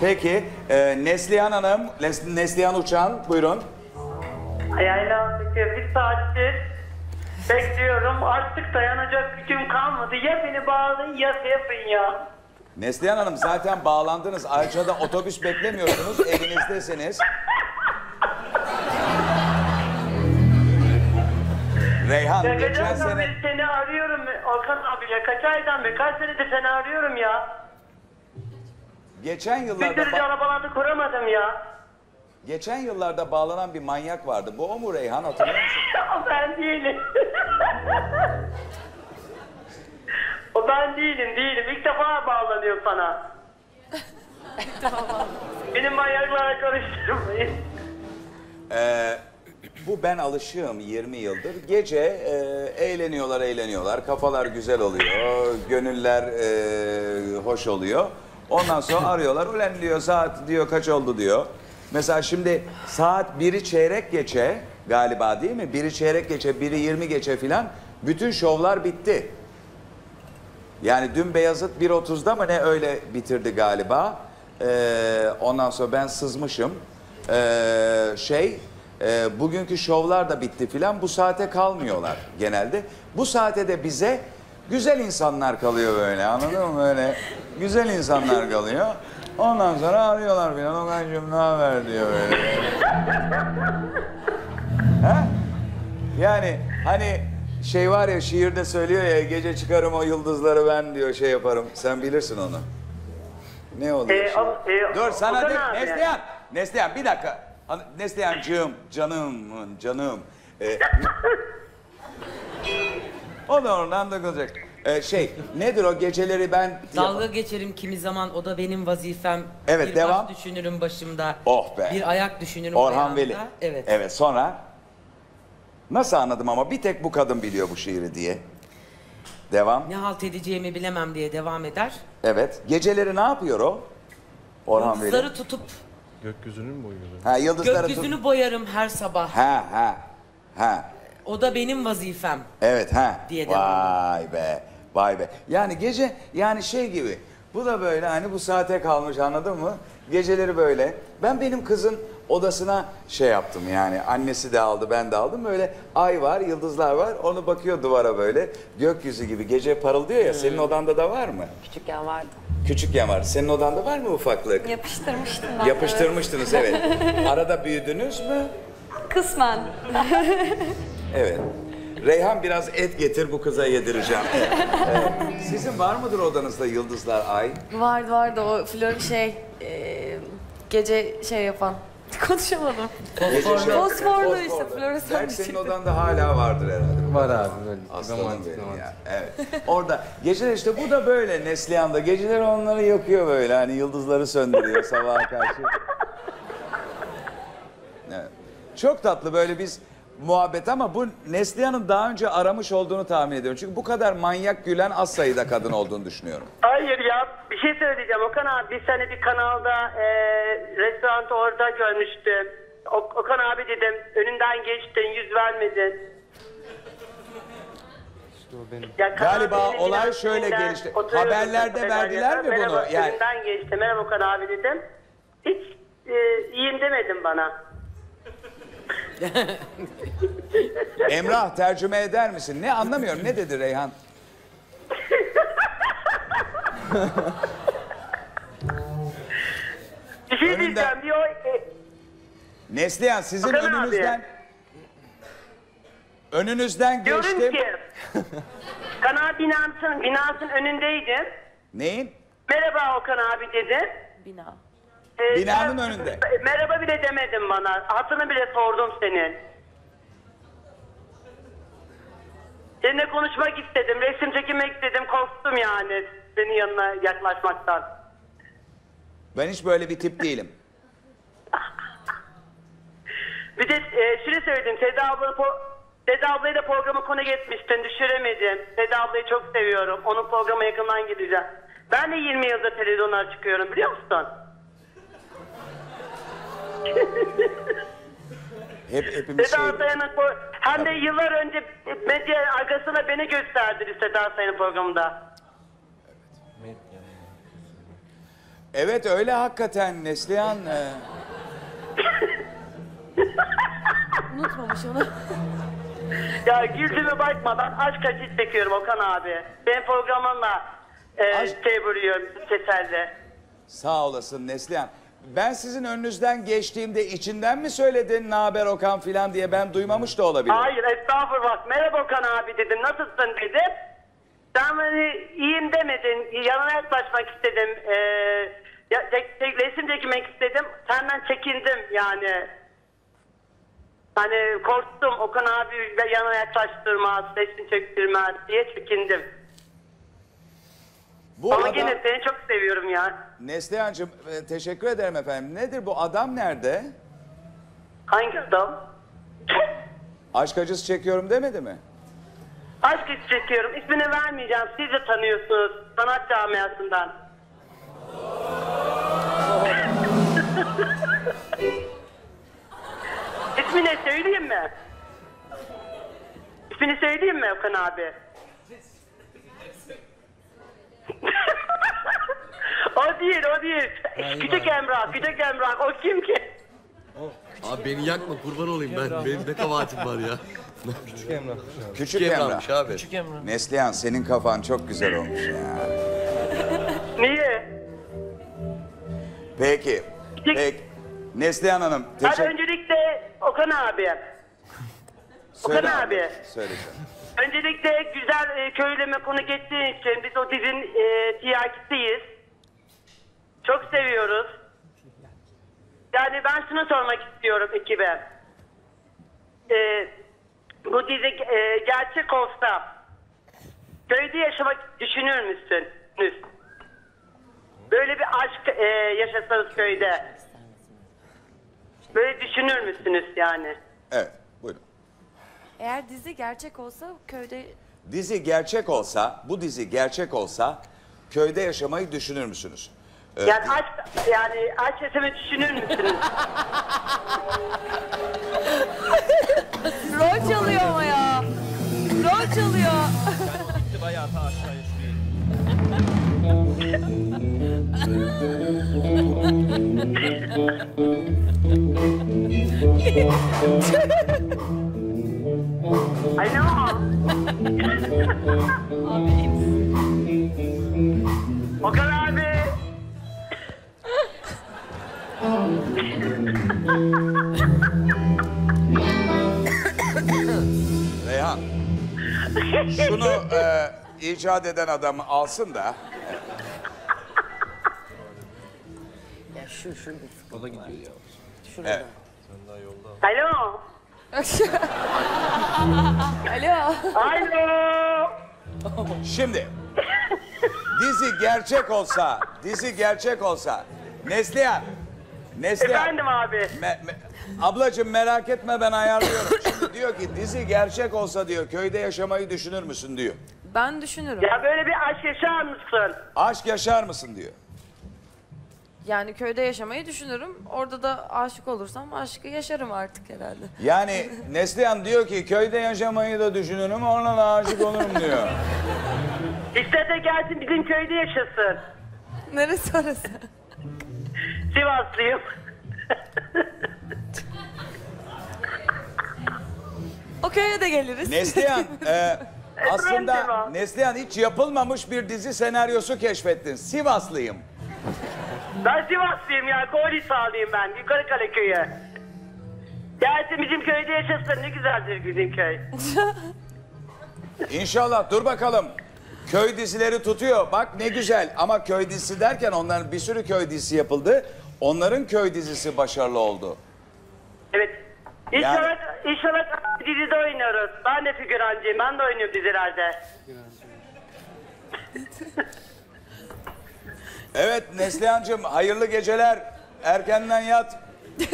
Peki e, Neslihan Hanım, Nes- Neslihan Uçan buyurun. Ayağıyla bekliyor. Bir saattir bekliyorum. Artık dayanacak gücüm kalmadı. Ya beni bağlayın ya şey yapın ya. Neslihan Hanım zaten bağlandınız. Ayrıca da otobüs beklemiyorsunuz. Evinizdesiniz. Reyhan Ya geçen geçen sene... seni arıyorum Orkan abi ya. Kaç aydan beri, kaç senedir seni arıyorum ya. Geçen Bir yıllarda türlü ba- arabalarda kuramadım ya. geçen yıllarda bağlanan bir manyak vardı. Bu o mu Reyhan hatırlıyor musun? o ben değilim. o ben değilim, değilim. İlk defa bağlanıyor sana. Benim manyaklara karıştırmayın. Ee, bu ben alışığım 20 yıldır. Gece e, eğleniyorlar eğleniyorlar. Kafalar güzel oluyor. Gönüller e, hoş oluyor. Ondan sonra arıyorlar. Ulan diyor saat diyor kaç oldu diyor. Mesela şimdi saat biri çeyrek geçe galiba değil mi? Biri çeyrek geçe, biri 20 geçe filan. Bütün şovlar bitti. Yani dün Beyazıt 1.30'da mı ne öyle bitirdi galiba. Ee, ondan sonra ben sızmışım. Ee, şey e, bugünkü şovlar da bitti filan bu saate kalmıyorlar genelde. Bu saate de bize güzel insanlar kalıyor böyle anladın mı böyle güzel insanlar kalıyor. Ondan sonra arıyorlar filan Okan'cığım ne haber diyor böyle. ha? Yani hani şey var ya şiirde söylüyor ya gece çıkarım o yıldızları ben diyor şey yaparım. Sen bilirsin onu. Ne oluyor? Ee, şimdi? e, Dur sana de. Neslihan. Neslihan bir dakika. Han- Neslihan'cığım canım canım. Ee, o da oradan dokunacak. Ee, şey nedir o geceleri ben... Dalga geçerim kimi zaman o da benim vazifem. Evet, bir devam. baş düşünürüm başımda. Oh be. Bir ayak düşünürüm Orhan. Veli. Evet. Evet sonra? Nasıl anladım ama bir tek bu kadın biliyor bu şiiri diye. Devam. Ne halt edeceğimi bilemem diye devam eder. Evet. Geceleri ne yapıyor o? Orhan Veli. Yıldızları tutup Gökyüzünü mü boyuyordu? Ha yıldızları gökyüzünü tut. boyarım her sabah. Ha ha. Ha. O da benim vazifem. Evet ha. Diye devam Vay be. Vay be. Yani gece yani şey gibi. Bu da böyle hani bu saate kalmış anladın mı? Geceleri böyle. Ben benim kızın odasına şey yaptım yani annesi de aldı ben de aldım böyle ay var yıldızlar var onu bakıyor duvara böyle gökyüzü gibi gece parıldıyor ya senin odanda da var mı? Küçükken vardı. Küçükken var senin odanda var mı ufaklık? Yapıştırmıştım ben. Yapıştırmıştınız evet. Arada büyüdünüz mü? Kısmen. Evet. Reyhan biraz et getir bu kıza yedireceğim. Evet. Sizin var mıdır odanızda yıldızlar ay? vardı vardı o flör şey e, gece şey yapan. Konuşamadım. Gece şey- Fosforlu işte, Fosforlu. floresan bir senin odanda hala vardır herhalde. Var abi böyle. Aslanım romantik, benim romantik. ya. Evet. Orada geceler işte bu da böyle Neslihan'da. Geceler onları yakıyor böyle hani yıldızları söndürüyor sabaha karşı. Evet. Çok tatlı böyle biz muhabbet ama bu Neslihan'ın daha önce aramış olduğunu tahmin ediyorum. Çünkü bu kadar manyak gülen az sayıda kadın olduğunu düşünüyorum. Hayır ya bir şey söyleyeceğim Okan abi biz seni bir kanalda e, restoranda orada görmüştüm. Ok- Okan abi dedim önünden geçtin yüz vermedin. Ya kanal Galiba benim olay biraz şöyle gelişti. Haberlerde verdiler mi bunu? Merhaba, Yani- önünden geçti merhaba Okan abi dedim. Hiç e, iyiyim demedin bana. Emrah tercüme eder misin? Ne anlamıyorum. Ne dedi Reyhan? Bir şey Önünden- diyeceğim diyor. E, Neslihan sizin Hakan abi. önünüzden önünüzden diyorum geçtim. ki kanal binasının, binasının önündeydim. Neyin? Merhaba Okan abi dedim. Bina. Ee, Binanın ben- önünde. Merhaba bile demedin bana. Hatını bile sordum senin. Seninle konuşmak istedim. Resim çekmek istedim. Korktum yani senin yanına yaklaşmaktan. Ben hiç böyle bir tip değilim. Bir de e, şunu söyledim. Seda, abla, po- Seda ablayı da programa konu etmiştin. Düşüremedim. Seda ablayı çok seviyorum. Onun programa yakından gideceğim. Ben de 20 yıldır televizyonlara çıkıyorum biliyor musun? Hep hepimiz şey... Seda Sayan'ın po- hem de yıllar önce medya arkasına beni gösterdi Seda Sayan'ın programında. Evet öyle hakikaten Neslihan. e, Unutmamış onu. Ya güldüğüme bakmadan aşk acısı çekiyorum Okan abi. Benim programımla e, Aşk- şey vuruyorum seselde. Sağ olasın Neslihan. Ben sizin önünüzden geçtiğimde içinden mi söyledin ne haber Okan filan diye ben duymamış da olabilirim. Hayır estağfurullah. Merhaba Okan abi dedim. Nasılsın dedim. Sen beni iyiyim demedin. Yanına yaklaşmak istedim. Ee, ya, tek- tek- resim çekmek istedim. Senden çekindim yani. Hani korktum Okan abi yanına yaklaştırmaz, resim çektirmez diye çekindim. Bu Ama adam, gene seni çok seviyorum ya. Neslihan'cığım e, teşekkür ederim efendim. Nedir bu adam nerede? Hangi adam? Aşk acısı çekiyorum demedi mi? Aşk hissi çekiyorum. İsmini vermeyeceğim. Siz de tanıyorsunuz. Sanat camiasından. İsmi ne söyleyeyim mi? İsmini söyleyeyim mi Okan abi? O değil, o değil. Küçük Emrah, Küçük Emrah. O kim ki? Abi beni yakma kurban olayım ben. Benim ne kabahatim var ya. Küçük abi. Küçük Emrah. Emrah'mış abi. Neslihan senin kafan çok güzel olmuş ya. Niye? Peki. Küçük- Peki. Neslihan Hanım teşekkür öncelikle Okan abi. Söyle Okan abi. Söyle canım. Öncelikle güzel e, köyleme konu geçtiğin için biz o dizinin e, tiyakisiyiz. Çok seviyoruz. Yani ben şunu sormak istiyorum ekibe. E, bu dizi e, gerçek olsa köyde yaşamak düşünür müsünüz? Böyle bir aşk e, yaşasanız köyde. Böyle düşünür müsünüz yani? Evet buyurun. Eğer dizi gerçek olsa köyde Dizi gerçek olsa, bu dizi gerçek olsa köyde yaşamayı düşünür müsünüz? Ee, Yani aşk, yani aşk yaşamayı düşünür müsünüz? rol çalıyor ama ya. Rol çalıyor. Alo. Okan şunu e, icat eden adamı alsın da. Evet. Alo. Alo. Alo. Şimdi dizi gerçek olsa, dizi gerçek olsa Neslihan, Neslihan. Efendim abi. Me- me- ablacığım merak etme ben ayarlıyorum. Şimdi diyor ki dizi gerçek olsa diyor köyde yaşamayı düşünür müsün diyor. Ben düşünürüm. Ya böyle bir aşk yaşar mısın? Aşk yaşar mısın diyor. Yani köyde yaşamayı düşünürüm. Orada da aşık olursam aşkı yaşarım artık herhalde. Yani Neslihan diyor ki köyde yaşamayı da düşünürüm ona da aşık olurum diyor. İşte de gelsin bizim köyde yaşasın. Neresi orası? Sivaslıyım. O köye de geliriz. Neslihan e, aslında Efendim? Neslihan hiç yapılmamış bir dizi senaryosu keşfettin. Sivaslıyım. Ben Sivaslıyım ya. Koğli sağlayayım ben. Yukarı Kale köyü. Gelsin bizim köyde yaşasın. Ne güzeldir bizim köy. İnşallah dur bakalım. Köy dizileri tutuyor. Bak ne güzel ama köy dizisi derken onların bir sürü köy dizisi yapıldı. Onların köy dizisi başarılı oldu. Evet. İnşallah, inşallah dizide oynuyoruz. Ben de figürancıyım. Ben de oynuyorum dizilerde. Evet Neslihan'cığım hayırlı geceler. Erkenden yat.